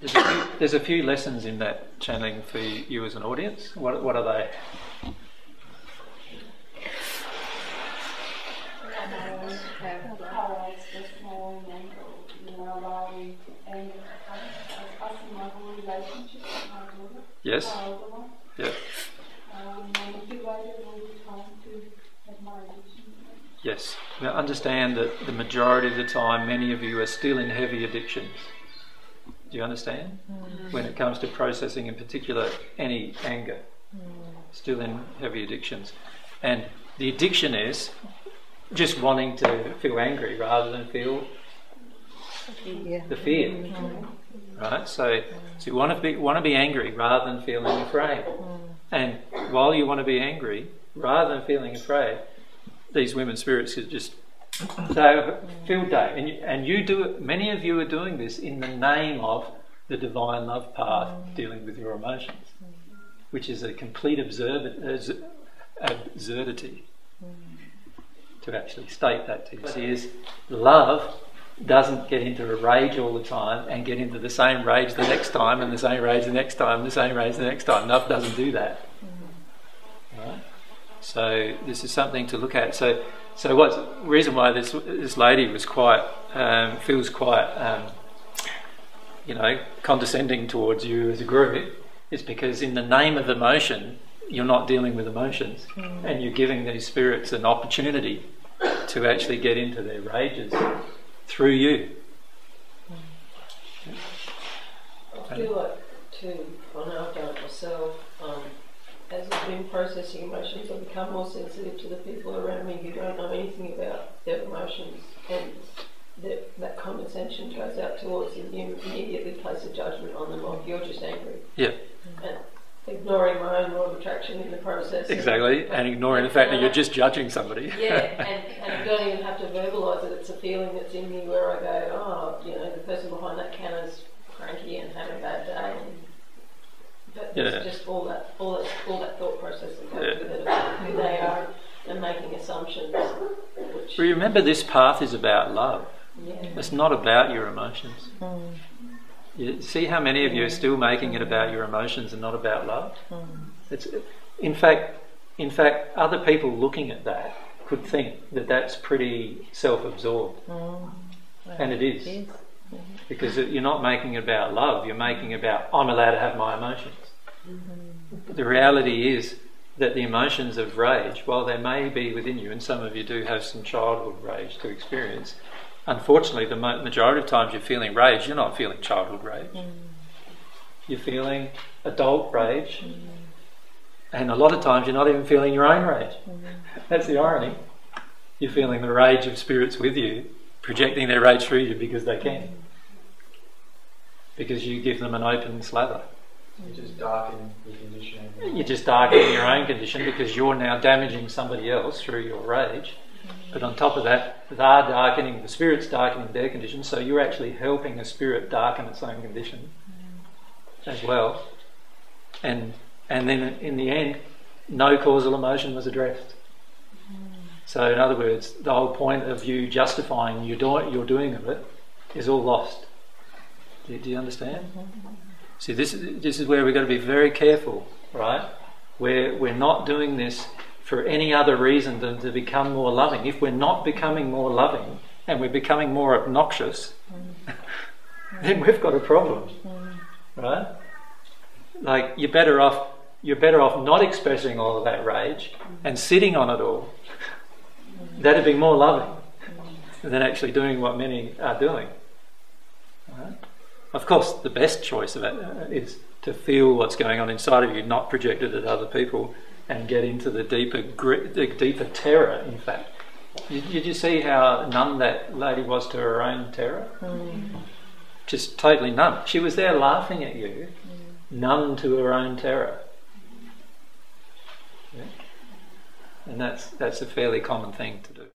There's a, few, there's a few lessons in that channeling for you as an audience. What, what are they? Yes. Yes. Now understand that the majority of the time, many of you are still in heavy addictions. Do you understand? Mm. When it comes to processing, in particular, any anger, mm. still in heavy addictions. And the addiction is just wanting to feel angry rather than feel yeah. the fear. Mm. Right? So, so you want to be want to be angry rather than feeling afraid. And while you want to be angry, rather than feeling afraid, these women spirits are just a field day, and you, and you do it. Many of you are doing this in the name of the divine love path, mm. dealing with your emotions, which is a complete absurdity mm. to actually state that to you. See, is love doesn't get into a rage all the time and get into the same rage the next time and the same rage the next time, and the same rage the next time. Love doesn't do that. Right? So this is something to look at. So, so what's the reason why this this lady was quite um, feels quite um, you know condescending towards you as a group is because in the name of emotion you're not dealing with emotions mm. and you're giving these spirits an opportunity to actually get into their rages through you. I feel like too, I know I've done it myself, um, as I've been processing emotions, I've become more sensitive to the people around me who don't know anything about their emotions and that, that condescension goes out towards them, you immediately place a judgment on them of you're just angry. Yeah. And ignoring my own law of attraction in the process. Exactly, and, and ignoring the fact that you're just judging somebody. yeah, and, and I don't even have to verbalise it. It's a feeling that's in me where I go, oh, you know, the person behind that counter's cranky and having a bad day. And, but yeah. it's just all that, all that, all that thought process that goes yeah. with it about who they are and making assumptions. Which Remember, this path is about love. Yeah. It's not about your emotions. Mm. You see how many of you are still making it about your emotions and not about love? Mm. It's, in fact, in fact, other people looking at that could think that that's pretty self-absorbed, mm. well, and it is, it is. Because you're not making it about love. You're making it about I'm allowed to have my emotions. Mm-hmm. The reality is that the emotions of rage, while they may be within you, and some of you do have some childhood rage to experience, unfortunately, the majority of times you're feeling rage, you're not feeling childhood rage. Mm. You're feeling adult rage. Mm. And a lot of times you're not even feeling your own rage. Mm. That's the irony. You're feeling the rage of spirits with you, projecting their rage through you because they can. Because you give them an open slather. You just darken the condition. You're just darkening your own condition because you're now damaging somebody else through your rage. But on top of that, they're darkening, the spirit's darkening their condition, so you're actually helping a spirit darken its own condition as well. And, and then in the end, no causal emotion was addressed. So, in other words, the whole point of you justifying your, do- your doing of it is all lost. Do, do you understand? See, this, is this is where we've got to be very careful, right? We're, we're not doing this for any other reason than to become more loving. If we're not becoming more loving and we're becoming more obnoxious, then we've got a problem, right? Like you're better off you're better off not expressing all of that rage and sitting on it all. That'd be more loving than actually doing what many are doing. Right? Of course, the best choice of it is to feel what's going on inside of you, not project it at other people and get into the deeper, the deeper terror. In fact, did, did you see how numb that lady was to her own terror? Mm. Just totally numb. She was there laughing at you, mm. numb to her own terror. Yeah? And that's that's a fairly common thing to do.